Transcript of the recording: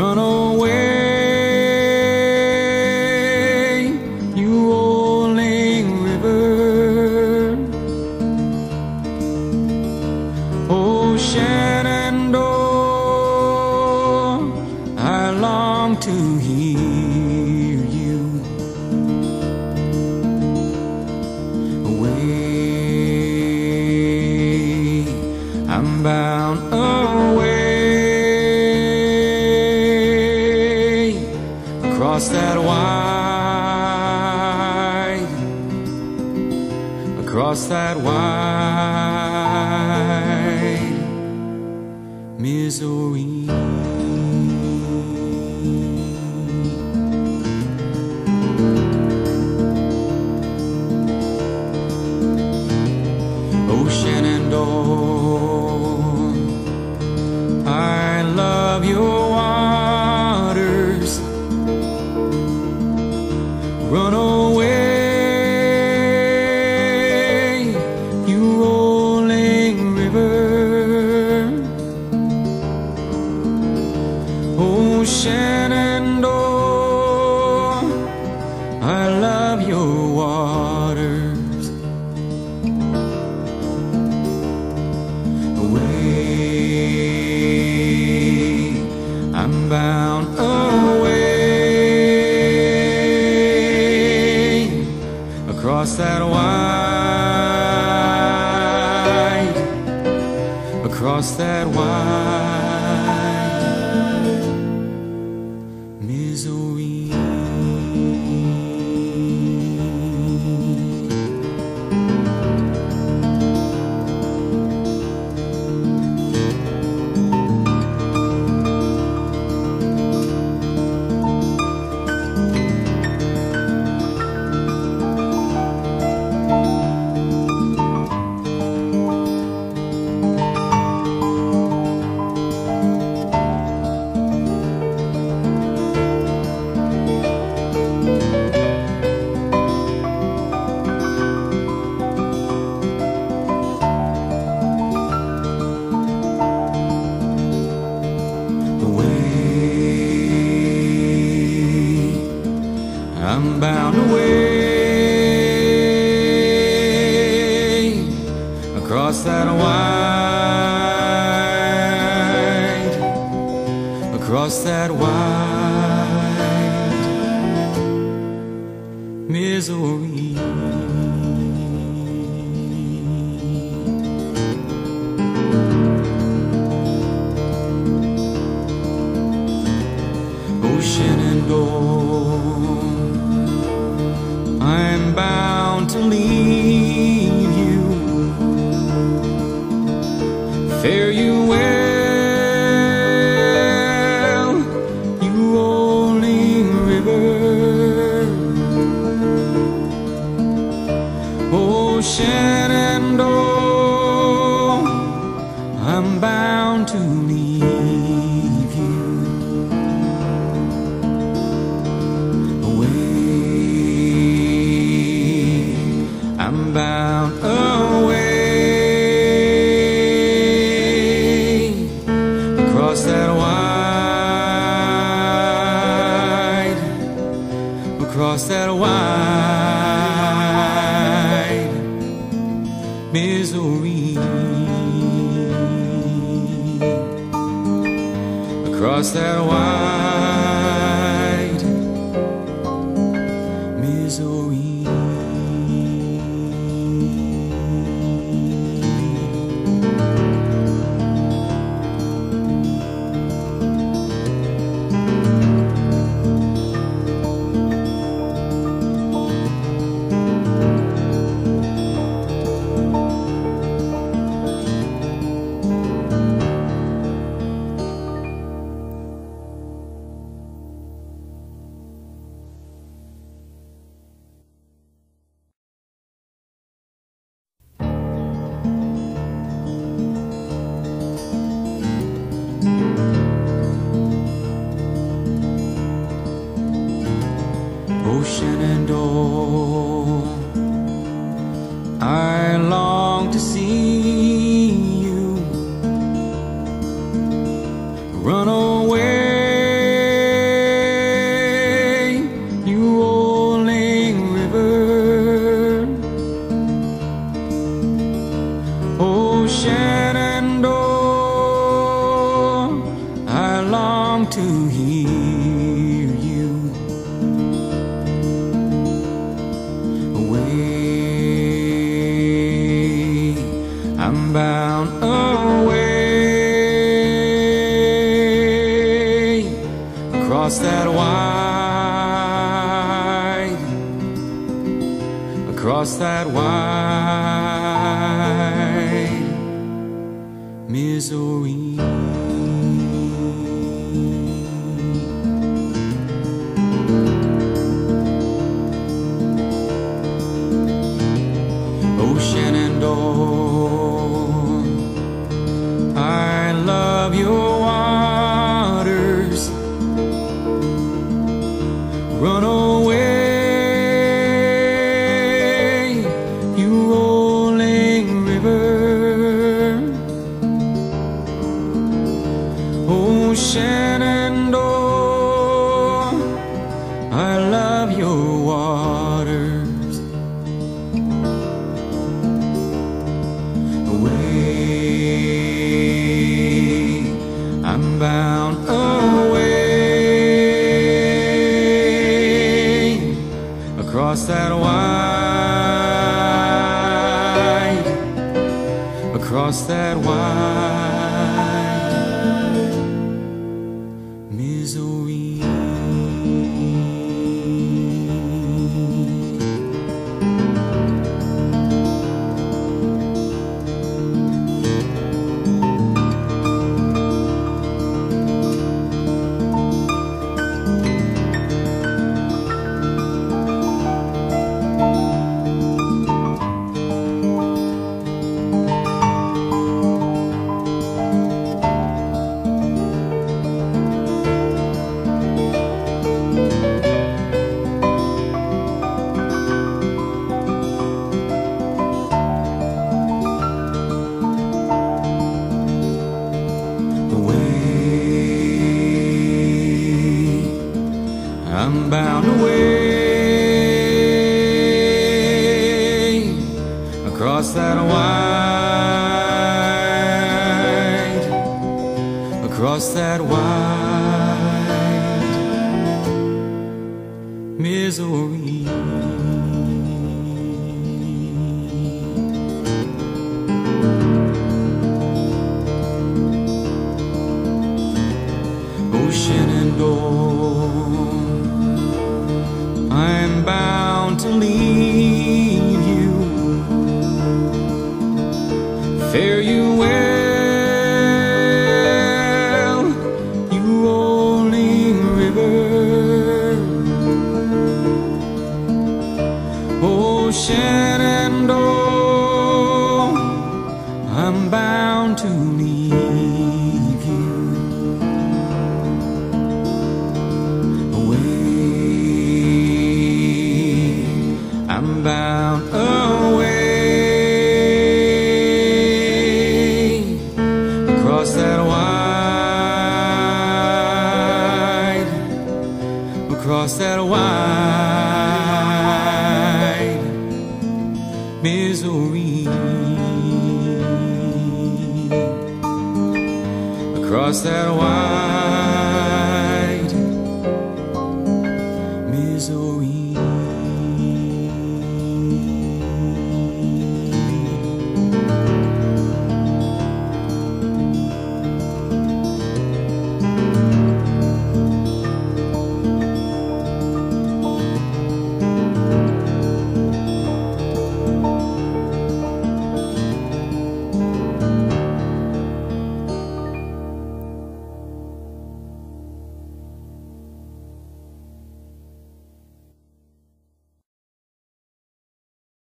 run away, you rolling river. Oh, Shenandoah, I long to hear you. Away, I'm bound across that wide, across that wide Missouri. Oh, Shenandoah, I Shenandoah, I love your waters. away. I'm bound away across that wide, across that wide I'm bound away across that wide, across that wide Missouri. ocean and door. I'm bound to leave you. Fare you well, you rolling river. Ocean and door. I'm bound to leave Across that wide door. I long to see you run away, you rolling river. Oh, Shenandoah, I long to hear. Across that wide Missouri. Oh, Shenandoah, I love your Oh, Shenandoah, I love your waters. away. I'm bound away across that wide, across that wide I'm bound away across that wide, across that wide Missouri. To leave you. Fare you well, you rolling river. Ocean and door. I'm bound to leave that wide Missouri. Across that wide